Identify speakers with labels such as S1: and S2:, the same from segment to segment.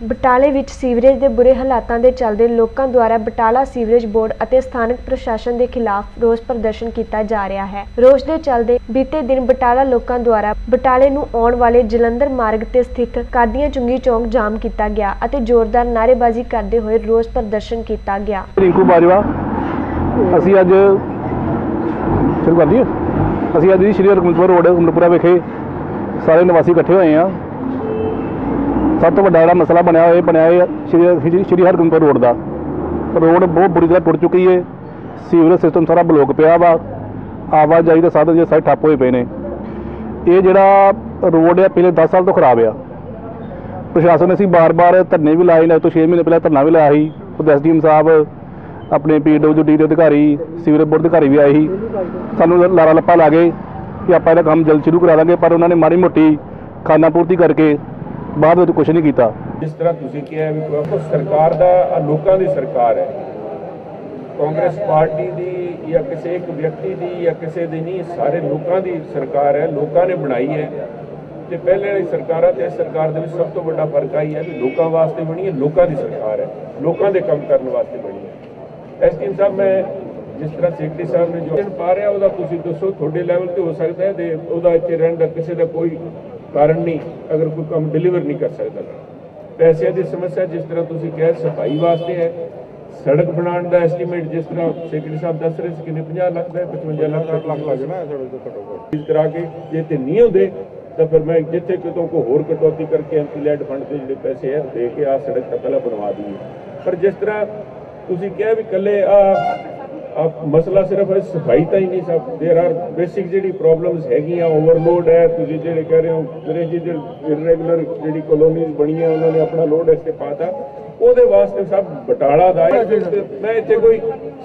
S1: ਬਟਾਲੇ ਵਿੱਚ ਸੀਵਰੇਜ ਦੇ ਬੁਰੇ ਹਾਲਾਤਾਂ ਦੇ ਚੱਲਦੇ ਲੋਕਾਂ ਦੁਆਰਾ ਬਟਾਲਾ ਸੀਵਰੇਜ ਬੋਰਡ ਅਤੇ ਸਥਾਨਕ ਪ੍ਰਸ਼ਾਸਨ ਦੇ ਖਿਲਾਫ ਰੋਸ ਪ੍ਰਦਰਸ਼ਨ ਕੀਤਾ ਜਾ ਰਿਹਾ ਹੈ। ਰੋਸ ਦੇ ਚੱਲਦੇ ਬੀਤੇ ਦਿਨ ਬਟਾਲਾ ਲੋਕਾਂ ਦੁਆਰਾ ਬਟਾਲੇ ਨੂੰ ਆਉਣ ਵਾਲੇ ਜਲੰਧਰ ਮਾਰਗ ਤੇ ਸਥਿਤ ਕਾਦੀਆਂ ਚੁੰਗੀ ਚੌਂਕ ਜਾਮ ਕੀਤਾ ਗਿਆ ਅਤੇ ਜ਼ੋਰਦਾਰ ਨਾਅਰੇਬਾਜ਼ੀ ਕਰਦੇ ਹੋਏ ਰੋਸ ਪ੍ਰਦਰਸ਼ਨ ਕੀਤਾ ਗਿਆ।
S2: ਰਿੰਕੂ ਬਾਜਵਾ, ਅਸੀਂ ਅੱਜ ਸ਼ੁਰੂ ਕਰ ਦਈਏ। ਅਸੀਂ ਅੱਜ ਸ਼੍ਰੀ ਹਰਗੋਬਿੰਦਪੁਰ ਰੋਡ, ਉਮਰਪੁਰਾ ਵਿਖੇ ਸਾਰੇ ਨਿਵਾਸੀ ਇਕੱਠੇ ਹੋਏ ਆ ਸਭ ਤੋਂ ਵੱਡਾ ਜਿਹੜਾ ਮਸਲਾ ਬਣਿਆ ਹੋਇਆ, ਇਹ ਬਣਿਆ ਇਹ ਸ਼੍ਰੀ, ਸ਼੍ਰੀ- ਸ਼੍ਰੀ ਰੋਡ ਦਾ। ਰੋਡ ਬਹੁਤ ਬੁਰੀ ਤਰ੍ਹਾਂ ਟੁੱਟ ਚੁੱਕੀ ਹੈ ਸੀਵਰੇਜ ਸਿਸਟਮ ਸਾਰਾ ਬਲੌਕ ਪਿਆ ਵਾ, ਆਵਾਜਾਈ ਦੇ ਸਾਧਨ ਜਿਹੜੇ ਸਾਰੇ ਠੱਪ ਹੋਏ ਪਏ ਨੇ। ਇਹ ਜਿਹੜਾ ਰੋਡ ਆ, ਪਿਛਲੇ 10 ਸਾਲ ਤੋਂ ਖਰਾਬ ਆ। ਪ੍ਰਸ਼ਾਸਨ ਨੇ ਅਸੀਂ ਬਾਰ-ਬਾਰ ਧਰਨੇ ਵੀ ਲਾਏ ਨੇ ਤੋਂ 6 ਮਹੀਨੇ ਪਹਿਲਾਂ ਧਰਨਾ ਵੀ ਲਾਇਆ ਸੀ। ਉਹ ਐਸਡੀਐਮ ਸਾਹਿਬ, ਆਪਣੇ ਪੀਡਬਲਯੂਡੀ ਦੇ ਅਧਿਕਾਰੀ, ਸੀਵਰੇਜ ਬੋਰਡ ਅਧਿਕਾਰੀ ਵੀ ਆਏ ਸੀ। ਸਾਨੂੰ ਲਾਰਾ ਲੱਪਾ ਲਾ ਗਏ ਕਿ ਆਪਾਂ ਇਹਦਾ ਕੰਮ ਜਲਦ ਸ਼ੁਰੂ ਕਰਾ ਦਾਂਗੇ, ਪਰ ਉਹਨਾਂ ਨੇ ਮਾੜੀ ਮੋਟੀ ਖਾਨਾ ਪੂਰਤੀ ਕਰਕੇ ਬਾਅਦ ਵਿੱਚ ਕੁਝ ਨਹੀਂ ਕੀਤਾ।
S3: ਜਿਸ ਤਰ੍ਹਾਂ ਤੁਸੀਂ ਕਿਹਾ ਵੀ ਸਰਕਾਰ ਦਾ ਲੋਕਾਂ ਦੀ ਸਰਕਾਰ ਹੈ। ਕਾਂਗਰਸ ਪਾਰਟੀ ਦੀ ਜਾਂ ਕਿਸੇ ਇੱਕ ਵਿਅਕਤੀ ਦੀ ਜਾਂ ਕਿਸੇ ਦੀ ਨਹੀਂ, ਸਾਰੇ ਲੋਕਾਂ ਦੀ ਸਰਕਾਰ ਹੈ, ਲੋਕਾਂ ਨੇ ਬਣਾਈ ਹੈ। ਤੇ ਪਹਿਲੇ ਵਾਲੀ ਸਰਕਾਰਾਂ ਤੇ ਸਰਕਾਰ ਦੇ ਵਿੱਚ ਸਭ ਤੋਂ ਵੱਡਾ ਫ਼ਰਕ ਆਈ ਹੈ ਵੀ ਲੋਕਾਂ ਵਾਸਤੇ ਬਣੀ ਹੈ, ਲੋਕਾਂ ਦੀ ਸਰਕਾਰ ਹੈ। ਲੋਕਾਂ ਦੇ ਕੰਮ ਕਰਨ ਵਾਸਤੇ ਬਣੀ ਹੈ। ਐਸਟੀਐਮ ਸਾਹਿਬ, ਮੈਂ ਜਿਸ ਤਰ੍ਹਾਂ ਸੈਕਟਰੀ ਸਾਹਿਬ ਨੇ ਜੋ ਪਾ ਰਿਹਾ, ਉਹਦਾ ਤੁਸੀਂ ਦੱਸੋ, ਤੁਹਾਡੇ ਲੈਵਲ ਤੇ ਹੋ ਸਕਦਾ ਹੈ ਤੇ ਉਹਦਾ ਇੱਥੇ ਰਹਿਣ ਦਾ ਕਿਸੇ ਦਾ ਕੋਈ ਕਾਰਨ ਨਹੀਂ ਅਗਰ ਕੋਈ ਕੰਮ ਡਿਲੀਵਰ ਨਹੀਂ ਕਰ ਸਕਦਾ। ਪੈਸਿਆਂ ਦੀ ਸਮੱਸਿਆ ਜਿਸ ਤਰ੍ਹਾਂ ਤੁਸੀਂ ਕਿਹਾ ਸਫ਼ਾਈ ਵਾਸਤੇ ਹੈ। ਸੜਕ ਬਣਾਉਣ ਦਾ ਐਸਟੀਮੇਟ ਜਿਸ ਤਰ੍ਹਾਂ ਸੈਕਟਰੀ ਸਾਹਿਬ ਦੱਸ ਰਹੇ ਸੀ ਕਿੰਨੇ 50 ਲੱਖ ਦਾ ਹੈ, 55 ਲੱਖ ਦਾ ਲੱਖ ਲੱਗ ਨਾ ਸੜਕ ਤੋਂ ਘੱਟੋ ਘੱਟ। ਕਰਾ ਕੇ ਜੇ ਤੇ ਨਹੀਂ ਹੁੰਦੇ ਤਾਂ ਫਿਰ ਮੈਂ ਜਿੱਥੇ ਕਿਤੋਂ ਕੋ ਹੋਰ ਕਟੌਤੀ ਕਰਕੇ ਐਮਪੀ ਲੈਡ ਫੰਡ ਦੇ ਜਿਹੜੇ ਪੈਸੇ ਹੈ ਦੇ ਕੇ ਆ ਸੜਕ ਤਾਂ ਪਹਿਲਾਂ ਬਣਵਾ ਦਈਏ। ਪਰ ਜਿਸ ਤਰ੍ਹਾਂ ਤੁਸੀਂ ਕਿਹਾ ਵੀ ਕੱਲੇ ਆ ਆ ਮਸਲਾ ਸਿਰਫ ਇਹ ਸਫਾਈ ਤਾਂ ਹੀ ਨਹੀਂ ਸਭ देयर ਆਰ ਬੇਸਿਕ ਜਿਹੜੀ ਪ੍ਰੋਬਲਮਸ ਹੈਗੀਆਂ ਓਵਰਲੋਡ ਹੈ ਤੁਸੀਂ ਜਿਹੜੇ ਕਹਿ ਰਹੇ ਹੋ ਜਿਹੜੇ ਜਿਹੜੇ ਇਰੈਗੂਲਰ ਜਿਹੜੀ ਕਲੋਨੀਜ਼ ਬਣੀਆਂ ਉਹਨਾਂ ਨੇ ਆਪਣਾ ਲੋਡ ਇਸ ਤੇ ਪਾਤਾ ਉਹਦੇ ਵਾਸਤੇ ਸਭ ਬਟਾਲਾ ਦਾ ਹੈ ਮੈਂ ਇੱਥੇ ਕੋਈ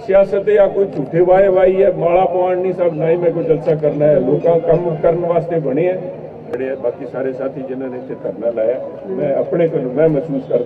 S3: ਸਿਆਸਤ ਜਾਂ ਕੋਈ ਝੂਠੇ ਵਾਏ ਵਾਈ ਹੈ ਮਾਲਾ ਪਵਾਉਣ ਨਹੀਂ ਸਭ ਨਾ ਹੀ ਮੈਂ ਕੋਈ ਜਲਸਾ ਕਰਨਾ ਹੈ ਲੋਕਾਂ ਕੰਮ ਕਰਨ ਵਾਸਤੇ ਬਣੇ ਆ ਜਿਹੜੇ ਆ ਬਾਕੀ ਸਾਰੇ ਸਾਥੀ ਜਿਨ੍ਹਾਂ ਨੇ ਇੱਥੇ ਧਰਨਾ ਲਾਇਆ ਮੈਂ ਆਪਣੇ ਕੋਲ ਮੈਂ ਮਹਿਸੂਸ ਕਰਦਾ